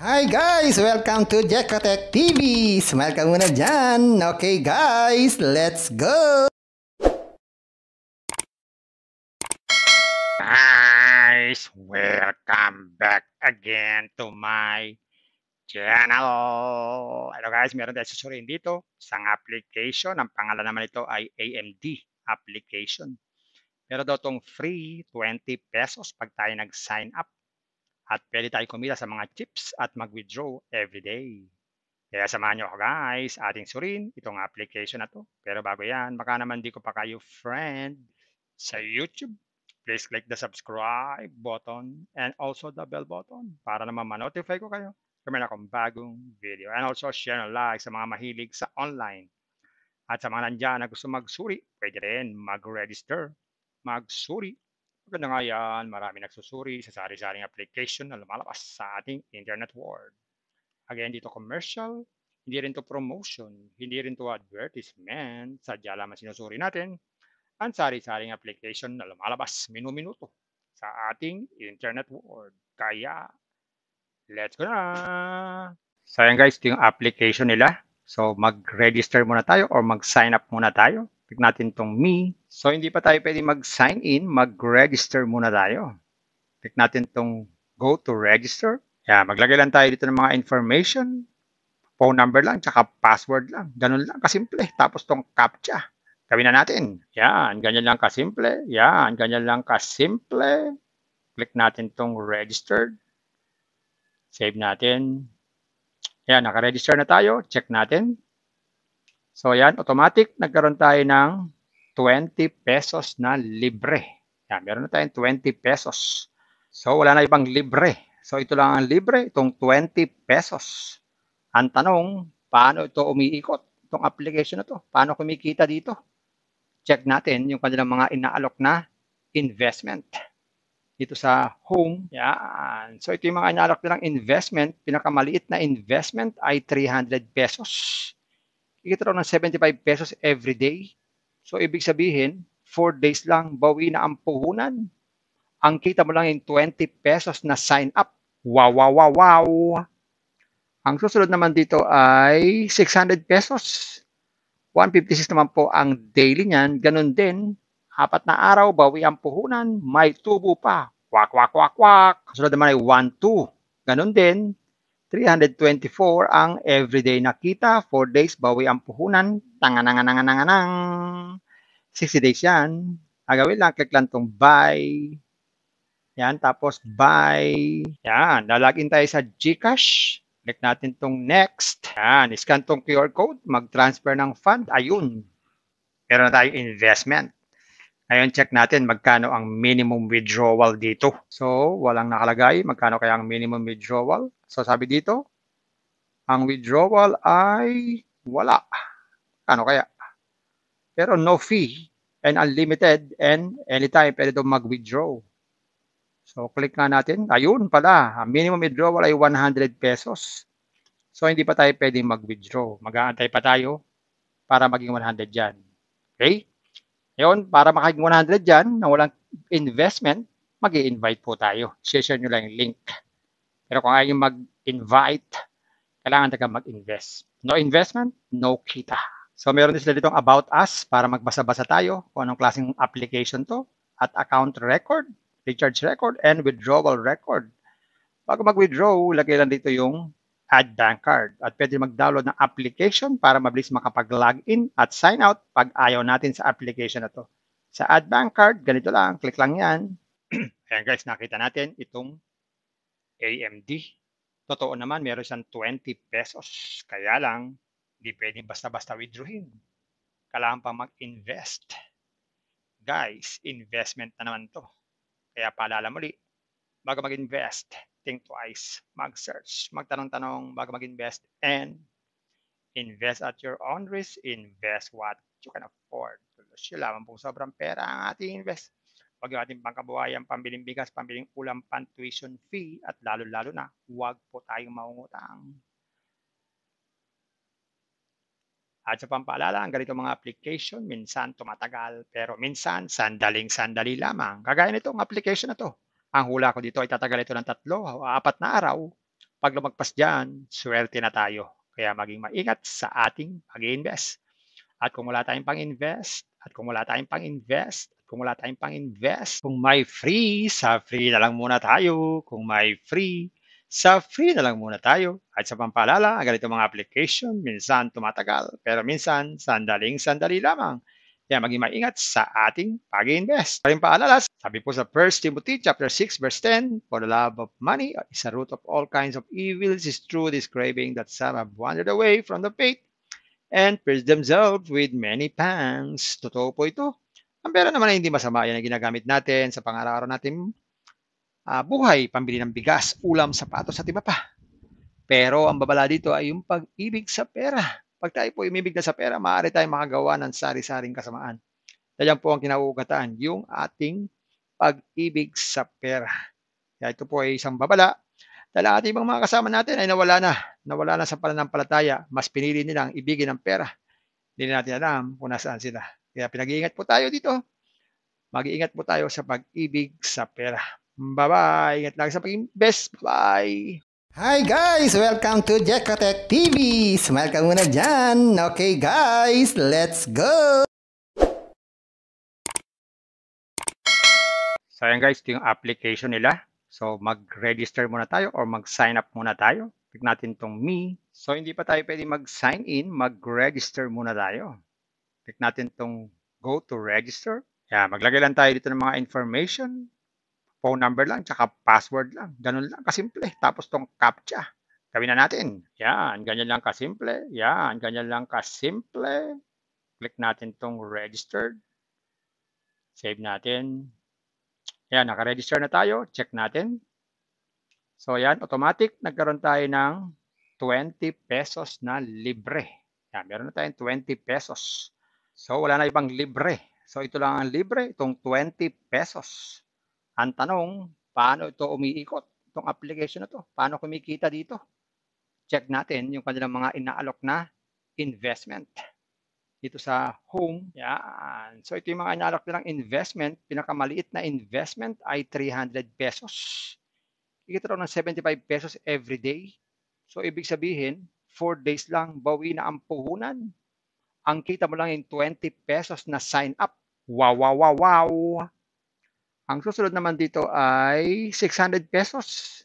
Hi guys! Welcome to Jekotech TV! Smile ka muna dyan! Okay guys, let's go! Guys, welcome back again to my channel. Hello guys, meron tayo susuriin dito. Isang application. Ang pangalan naman ito ay AMD application. Meron daw itong free 20 pesos pag tayo nag-sign up. At pwede tayo kumita sa mga chips at mag-withdraw every day. Kaya samahan nyo ako guys, ating surin itong application na to. Pero bago yan, baka naman di ko pa kayo friend sa YouTube. Please click the subscribe button and also the bell button para naman ma-notify ko kayo kung meron akong bagong video. And also share and like sa mga mahilig sa online. At sa mga nandyan na gusto magsuri, pwede rin mag-register, magsuri Maganda nga yan, marami nagsusuri sa sari-saring application na lumalabas sa ating internet world. Again, dito commercial, hindi rin to promotion, hindi rin to advertisement, sadya lamang sinusuri natin ang sari-saring application na lumalabas minu-minuto sa ating internet world. Kaya, let's go na! So guys, ito yung application nila. So mag-register muna tayo or mag-sign up muna tayo. Click natin tong me. So, hindi pa tayo pwede mag-sign in, mag-register muna tayo. Click natin tong go to register. Yan, maglagay lang tayo dito ng mga information. Phone number lang, tsaka password lang. Ganun lang, kasimple. Tapos tong captcha. Gawin na natin. Yan, ganyan lang kasimple. Yan, ganyan lang kasimple. Click natin tong registered. Save natin. Yan, naka-register na tayo. Check natin. So yan, automatic nagkaroon tayo ng 20 pesos na libre. Yan, meron na tayong 20 pesos. So wala na ibang libre. So ito lang ang libre, itong 20 pesos. Ang tanong, paano ito umiikot? Itong application na to, paano kumikita dito? Check natin yung kanilang mga inaalok na investment dito sa home. Yan. So ito yung mga inaalok nilang investment. Pinakamaliit na investment ay 300 pesos kikita raw ng 75 pesos every day. So, ibig sabihin, 4 days lang, bawi na ang puhunan. Ang kita mo lang yung 20 pesos na sign up. Wow, wow, wow, wow. Ang susunod naman dito ay 600 pesos. 156 naman po ang daily niyan. Ganun din, apat na araw, bawi ang puhunan, may tubo pa. Kwak, kwak, kwak, kwak. Susunod naman ay 1, 2. Ganun din, 324 ang everyday nakita. 4 days, bawi ang puhunan. Tangananganangananganang. 60 days yan. Agawin lang, click lang itong buy. Yan, tapos buy. Yan, lalagin tayo sa Gcash. Click natin itong next. Yan, scan itong QR code. Mag-transfer ng fund. Ayun. Meron na tayong investment. Ngayon, check natin magkano ang minimum withdrawal dito. So, walang nakalagay. Magkano kaya ang minimum withdrawal? So, sabi dito, ang withdrawal ay wala. Ano kaya? Pero no fee and unlimited and anytime pwede ito mag-withdraw. So, click nga natin. Ayun pala, ang minimum withdrawal ay 100 pesos. So, hindi pa tayo pwedeng mag-withdraw. Mag-aantay pa tayo para maging 100 dyan. Okay? Ngayon, para makaging 100 dyan na walang investment, mag invite po tayo. Share nyo lang yung link. Pero kung ayaw mag-invite, kailangan taga mag-invest. No investment, no kita. So meron din sila ditong about us para magbasa-basa tayo kung anong klaseng application to at account record, recharge record, and withdrawal record. Bago mag-withdraw, lagay lang dito yung add bank card. At pwede mag-download ng application para mabilis makapag-login at sign out pag ayaw natin sa application na to. Sa add bank card, ganito lang, click lang yan. Ayan guys, nakita natin itong AMD. Totoo naman, meron siyang 20 pesos. Kaya lang, hindi pwedeng basta-basta withdrawin. Kailangan pa mag-invest. Guys, investment na naman to. Kaya paalala muli, bago mag-invest, think twice, mag-search, magtanong-tanong bago mag-invest, and invest at your own risk, invest what you can afford. Tulos lamang po sobrang pera ang ating invest. Huwag yung ating pangkabuhayan, pambiling bigas, pambiling ulam, pan tuition fee, at lalo-lalo na, huwag po tayong maungutang. At sa pampaalala, ang ganito mga application, minsan tumatagal, pero minsan sandaling-sandali lamang. Kagaya nitong application na to. Ang hula ko dito ay tatagal ito ng tatlo apat na araw Pag lumagpas dyan, swerte na tayo. Kaya maging maingat sa ating pag-invest. At kung wala tayong pang-invest, at kung wala tayong pang-invest, at kung wala tayong pang-invest, kung may free, sa free na lang muna tayo. Kung may free, sa free na lang muna tayo. At sa pampalala, ang ganito mga application, minsan tumatagal, pero minsan sandaling sandali lamang. Kaya maging maingat sa ating pag-invest. Paring paalala, sabi po sa 1 Timothy chapter 6 verse 10, For the love of money is a root of all kinds of evils, is true this craving that some have wandered away from the faith and pierced themselves with many pangs. Totoo po ito. Ang pera naman ay hindi masama. Yan ang ginagamit natin sa pang-araw-araw natin uh, buhay, pambili ng bigas, ulam, sapatos at iba pa. Pero ang babala dito ay yung pag-ibig sa pera. Pag tayo po umibig na sa pera, maaari tayong makagawa ng sari-saring kasamaan. Yan po ang kinauugatan, yung ating pag-ibig sa pera. Kaya ito po ay isang babala dahil ating ibang mga kasama natin ay nawala na. Nawala na sa pananampalataya. Mas pinili nilang ibigin ang pera. Hindi natin alam kung nasaan sila. Kaya pinag-iingat po tayo dito. Mag-iingat po tayo sa pag-ibig sa pera. Bye-bye. Ingat lagi sa pag-invest. Bye. Hi guys! Welcome to Jekotech TV! Smile ka muna dyan! Okay guys, let's go! So ayan guys, ito yung application nila. So mag-register muna tayo or mag-sign up muna tayo. Click natin tong me. So hindi pa tayo pwede mag-sign in, mag-register muna tayo. Click natin tong go to register. Yan, maglagay lang tayo dito ng mga information phone number lang, tsaka password lang. Ganun lang kasimple. Tapos tong captcha. Gawin na natin. Yan, ganyan lang kasimple. Yan, ganyan lang kasimple. Click natin tong registered. Save natin. Yan, naka-register na tayo. Check natin. So yan, automatic. Nagkaroon tayo ng 20 pesos na libre. Yan, meron na tayong 20 pesos. So wala na ibang libre. So ito lang ang libre, itong 20 pesos. Ang tanong, paano ito umiikot? Itong application na to, paano kumikita dito? Check natin yung kanilang mga inaalok na investment. Dito sa home, yan. So ito yung mga inaalok nilang investment. Pinakamaliit na investment ay 300 pesos. Kikita raw ng 75 pesos every day. So ibig sabihin, 4 days lang bawi na ang puhunan. Ang kita mo lang yung 20 pesos na sign up. Wow, wow, wow, wow. Ang susunod naman dito ay 600 pesos.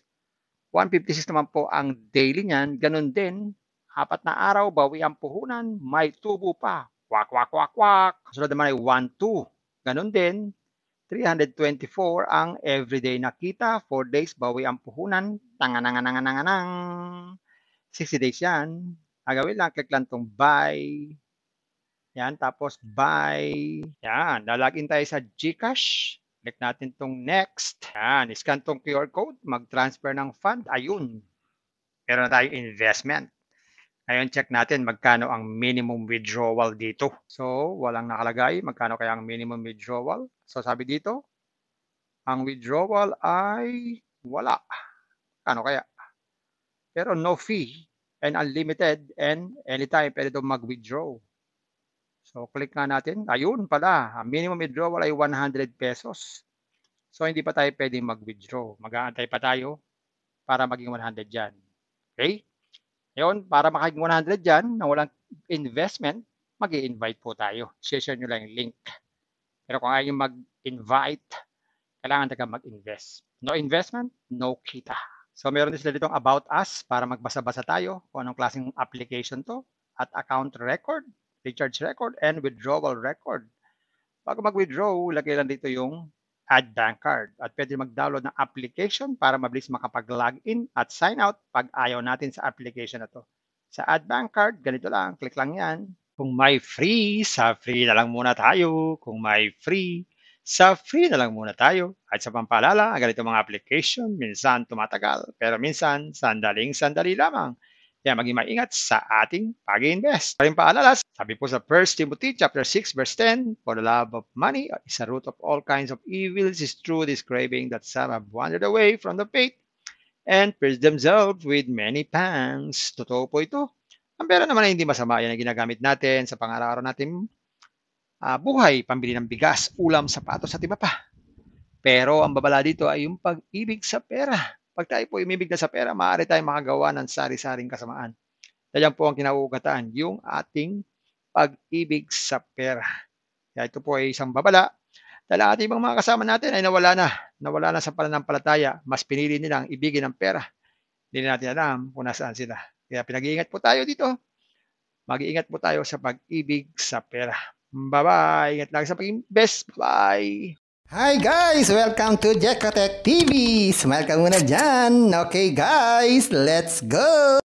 156 naman po ang daily niyan. Ganun din, apat na araw, bawi ang puhunan, may tubo pa. Kwak, kwak, kwak, kwak. Susunod naman ay 1, 2. Ganun din, 324 ang everyday na kita. 4 days, bawi ang puhunan. Tanganangananganang. 60 days yan. Agawin lang, click lang tong buy. Yan, tapos buy. Yan, lalagin tayo sa Gcash. Click natin tong next. Yan, scan tong QR code, mag-transfer ng fund. Ayun. Meron na tayong investment. Ngayon, check natin magkano ang minimum withdrawal dito. So, walang nakalagay. Magkano kaya ang minimum withdrawal? So, sabi dito, ang withdrawal ay wala. Ano kaya? Pero no fee and unlimited and anytime pwede itong mag-withdraw. So, click nga natin. Ayun pala, ang minimum withdrawal ay 100 pesos. So, hindi pa tayo pwedeng mag-withdraw. Mag-aantay pa tayo para maging 100 dyan. Okay? Ngayon, para makaging 100 dyan na walang investment, mag invite po tayo. Share nyo lang yung link. Pero kung ayaw mag-invite, kailangan taga mag-invest. No investment, no kita. So, meron din sila ditong about us para magbasa-basa tayo kung anong klaseng application to at account record recharge record, and withdrawal record. Bago mag-withdraw, lagay lang dito yung add bank card. At pwede mag-download ng application para mabilis makapag-login at sign out pag ayaw natin sa application na to. Sa add bank card, ganito lang, click lang yan. Kung may free, sa free na lang muna tayo. Kung may free, sa free na lang muna tayo. At sa pampalala, ganito mga application, minsan tumatagal, pero minsan sandaling sandali lamang. Kaya maging maingat sa ating pag-invest. Paring paalala, sabi po sa 1 Timothy chapter 6 verse 10, For the love of money is a root of all kinds of evils, is true this craving that some have wandered away from the faith and pierced themselves with many pangs. Totoo po ito. Ang pera naman ay hindi masama. Yan ang ginagamit natin sa pang-araw-araw natin uh, buhay, pambili ng bigas, ulam, sapatos at iba pa. Pero ang babala dito ay yung pag-ibig sa pera. Pag tayo po umibig na sa pera, maaari tayong makagawa ng sari-saring kasamaan. Yan po ang kinauugataan, yung ating pag-ibig sa pera. Kaya ito po ay isang babala dahil ating mga kasama natin ay nawala na. Nawala na sa pananampalataya. Mas pinili nilang ibigin ang pera. Hindi natin alam kung nasaan sila. Kaya pinag-iingat po tayo dito. Mag-iingat po tayo sa pag-ibig sa pera. Bye-bye. Ingat lagi sa pag-invest. Bye. Hi guys! Welcome to Jekotech TV! Smile ka muna dyan! Okay guys, let's go!